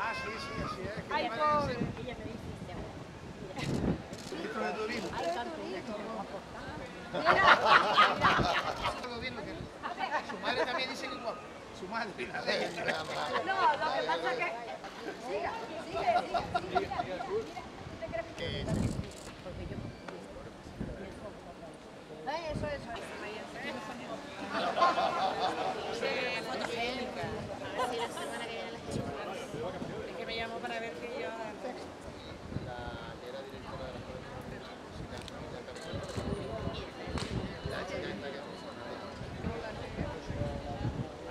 Ah, sí, sí, así es. Ay, pobre. madre Ella me dice, ministro de turismo. ay, tanto Su madre también dice que guapo. Su madre. No, lo que pasa es que... Siga, sigue, sigue, sigue. Porque yo... Eso, eso, eso. fotogénica. A ver si la semana que viene las chicas. Es que me llamó para ver que yo.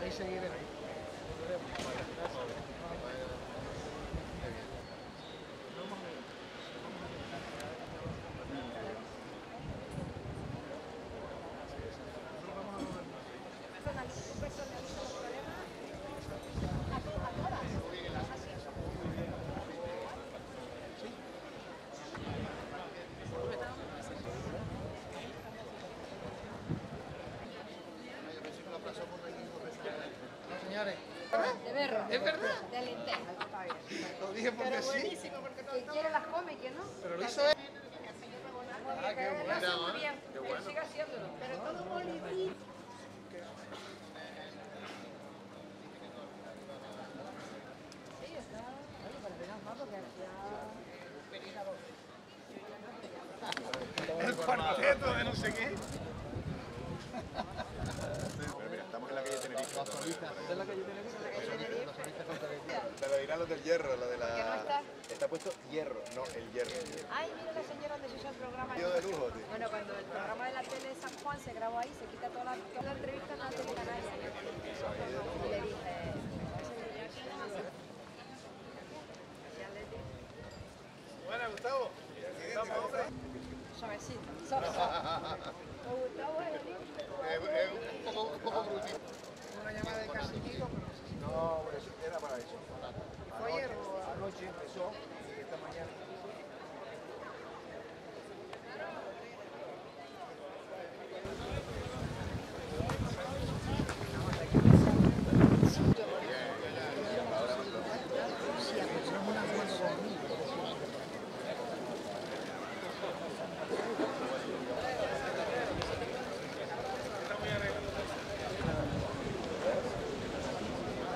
Ahí seguiré. No, señores. De berro. ¿Es verdad? De lenteja. Lo dije porque sí. Quiere las come no. Pero lo hizo él. Ah, qué bueno. Lo hace muy bien. Que siga haciéndolo. Pero todo molidito. Sí, está. Oye, pero menos mal porque El cuarteto de no sé qué. Pero mira, estamos en la calle Tenerife. ¿La solista? ¿Esta es la calle Tenerife? Del hierro, lo de la... ¿Que no está? Está puesto hierro, no el hierro. Ay, mira la señora donde se hizo el programa. Tío de lujo, tío. Bueno, cuando el programa de la tele de San Juan se grabó ahí, se quita toda la, toda la entrevista en la tele canaria. Y le dije, Gustavo. Estamos, suavecito, suave, suave. ¿Te gustó, bueno? Es, es un poco, un poco brutito. Una llamada de Casimiro, pero no sé si No, eso era para eso. fue ayer o Anoche empezó y esta mañana.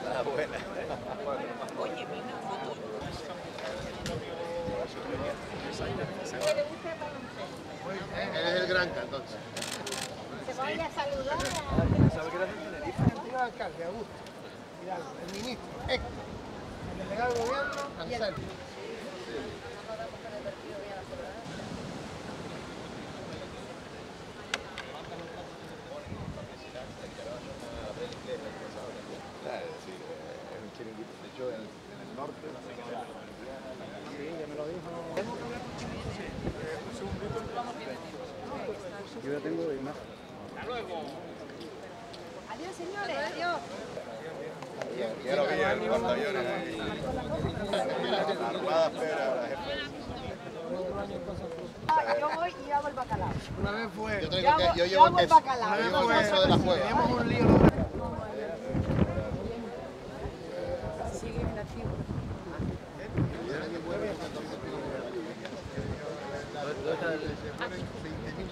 Ah, buena. Eres el Granca, entonces. Se vaya a saludar. antiguo alcalde, Augusto. El ministro, Héctor. El delegado del gobierno, Anselmo. Es en el norte. Sí, ya me lo dijo. Yo ya tengo imagen. Adiós, señores, adiós. Ya lo vi en el portaaviones ahí. La rueda espera a la jefa. Ah, yo voy y hago el bacalao. Una vez fue. Yo Yo que yo yo llevo hago el bacalao. Yo Una llevo vez el fue. queso de la. Teníamos un lío.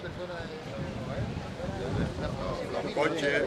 personas... Coche...